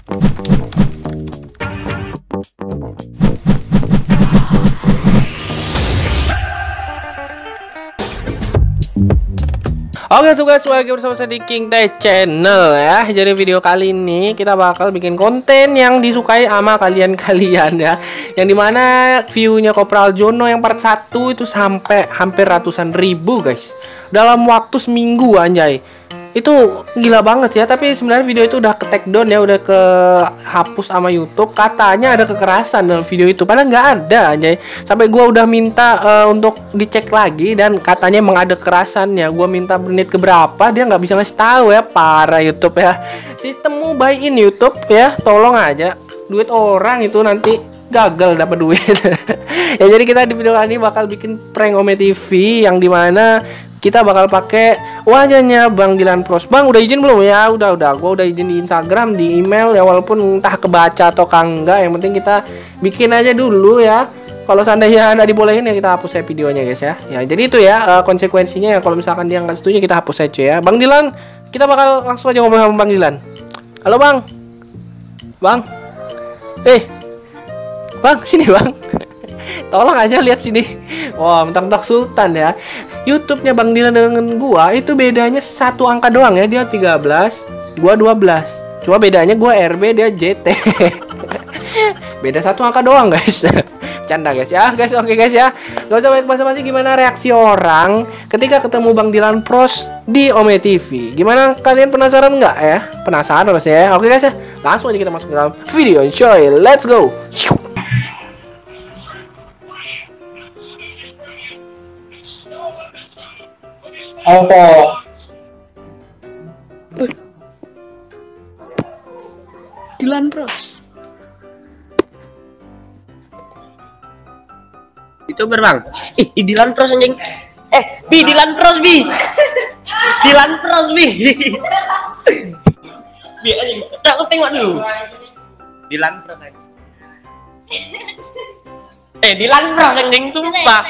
Oke so guys, lagi bersama saya di King Day Channel ya. Jadi video kali ini kita bakal bikin konten yang disukai sama kalian-kalian ya. Yang di mana viewnya Kopral Jono yang part 1 itu sampai hampir ratusan ribu guys. Dalam waktu seminggu anjay itu gila banget ya tapi sebenarnya video itu udah ke take down ya udah ke hapus sama YouTube. Katanya ada kekerasan dalam video itu padahal nggak ada aja sampai gua udah minta uh, untuk dicek lagi dan katanya emang ada kekerasan ya gua minta menit ke berapa dia nggak bisa ngasih tahu ya. Para YouTube ya. Sistem buy in YouTube ya tolong aja. Duit orang itu nanti gagal dapat duit ya jadi kita di video kali ini bakal bikin prank Ome TV yang di mana kita bakal pakai wajahnya Bang Dilan Pros. Bang udah izin belum ya? Udah udah. Gua udah izin di Instagram, di email ya walaupun entah kebaca atau enggak. Yang penting kita bikin aja dulu ya. Kalau seandainya nggak dibolehin ya kita hapus ya videonya guys ya. Ya jadi itu ya uh, konsekuensinya ya kalau misalkan dia nggak setuju kita hapus aja ya. Bang Dilan, kita bakal langsung aja ngomong sama Bang Dilan. Halo Bang. Bang. Eh. Bang, sini Bang. Tolong aja lihat sini. Wah, mentang-mentang sultan ya. YouTube-nya Bang Dilan dengan gua itu bedanya satu angka doang ya. Dia 13, gua 12. Cuma bedanya gua RB dia JT. Beda satu angka doang, guys. Canda guys ya, guys. Oke guys ya. Gak usah banyak basa-basi gimana reaksi orang ketika ketemu Bang Dilan Pros di Ome TV. Gimana kalian penasaran nggak ya? Penasaran pasti ya. Oke guys ya. Langsung aja kita masuk ke dalam video. Enjoy. Let's go. Apa? Dilan Pros. Itu berbang. Ih, Dilan Pros anjing. Eh, Bi, Dilan Pros, Bi. Dilan Pros, Bi. Bi anjing. Tak lu tengok dulu. Dilan Pros anjing. Eh, Dilan Pros anjing sumpah.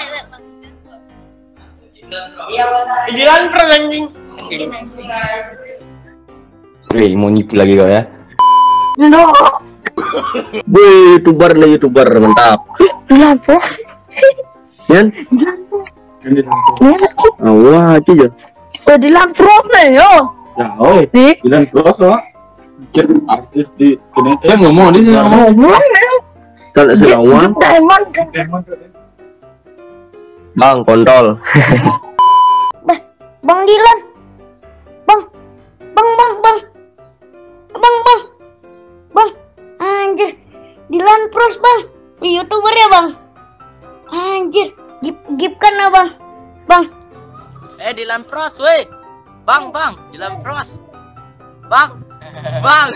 Dilan Pros anjing. Wih, mau nipu lagi kau ya? No. Wih, youtuber lah youtuber, mantap. Dilan Pros. Yan? Merah sih. Awah, aja ya. Oh, Dilan Pros nih yo. Ya, oh, Di. bilang terus loh. Jadi artis di kini. Eh, ngomong di sini ngomong. Kalau selawan, Diamond. Bang kontrol. Bang Dilan. Bang. Bang, bang, bang. Bang, bang. Bang. Anjir. Dilan Pros, Bang. YouTuber ya, Bang. Anjir. Gip, gip kan, ah, Bang. Bang. Eh Dilan Pros, weh. Bang, bang, Dilan Pros. Bang. Bang.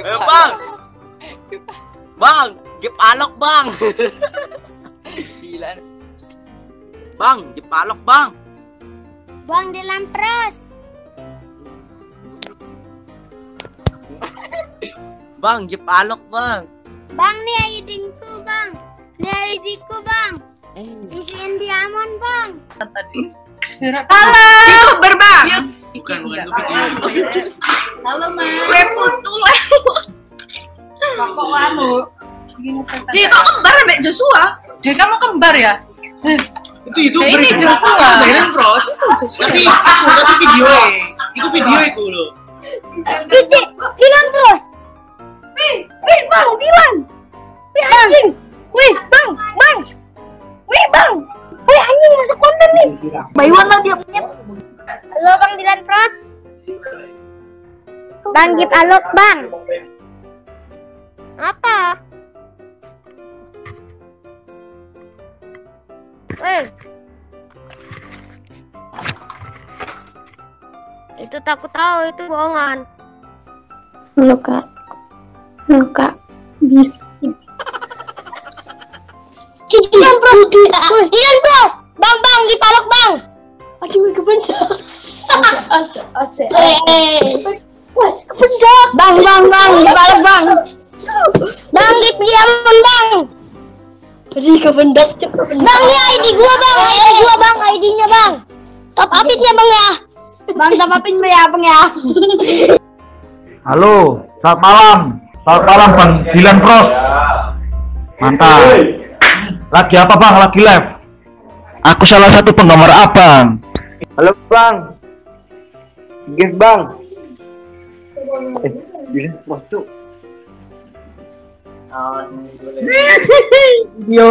eh, bang. Bang, gip alok, Bang. Dilan. Bang, gip alok, Bang. Bang Dilan Pros. Bang, gip alok, Bang. Bang, nih ID-ku, Bang. Nih ID-ku, Bang. Isiin diamond, Bang. Halo, berbang. Bukan, bukan itu video. Halo, Mas. Gue putu lah. Kok kamu? Ih, kok kembar Mbak Joshua? Jadi kamu kembar ya? Itu itu Nah, ini Joshua. Dilan Pros. Tapi aku tapi video Itu video itu loh. Wih, Dilan Pros. Wih, wih, Bang, Dilan. Wih, anjing. Wih, Bang, Bang. Wih, Bang. Wih, anjing masuk konten nih. Bayuan lah dia punya. Halo, Bang Dilan Pros. Bang Gip Alok, Bang. Apa? Eh. Itu takut tahu itu bohongan. Halo kak Biskuit Ian Pros, Ian Pros, Bang Bang di palok Bang. Aduh kependak Asik asik Eh, Wah kependak Bang Bang Bang di palok Bang. Bang di Bang. Aduh kependak cepet Bang ini ID gua Bang, ID gua Bang, ID-nya Bang. Top upin ya Bang ya. Bang top upin ya Bang ya. Halo, selamat malam. Selamat malam Bang Dilan Pros. Mantap. Lagi apa Bang? Lagi live. Aku salah satu penggemar Abang. Halo bang. Gift bang. Eh, Dilan Pros tuh. Yo.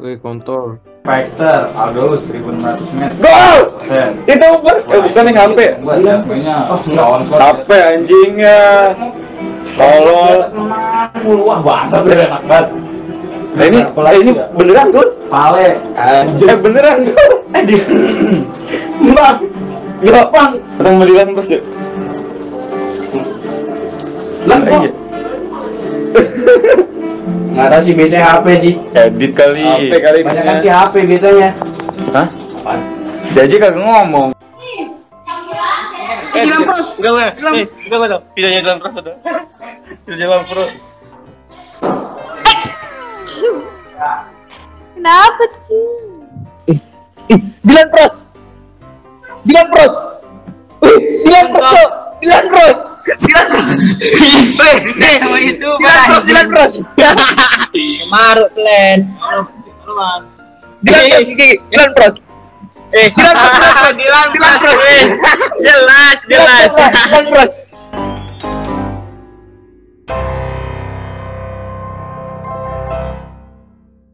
Wih, kontol. Fighter, Aldo 1600 meter. Gol! Itu bukan, eh, bukan yang HP. HP anjingnya. Tolol. Wah, bahasa bener enak banget. Nah, ini, eh, ini beneran tuh? Pale. Eh beneran tuh? Eh di, bang, nggak bang, orang melihat terus ya. Lah, Eh, iya. Nggak tahu sih biasanya HP sih. Edit kali. HP kali. Banyak kan sih HP biasanya. Hah? Jadi kagak ngomong. Eh, Dilan Pros. Enggak enggak. Eh, enggak enggak. Videonya Dilan Pros udah. Videonya Dilan Pros. Kenapa sih? Dilan Pros. Dilan Pros. Wih, Dilan Pros. Dilan Pros. Dilan Pros. Wih, eh, Dilan Pros, Dilan Pros. Maruk plan. Dilan Gigi. Dilan Pros. Eh, Dilan Pros, Dilan. Dilan Pros. Jelas, Dilan Pros.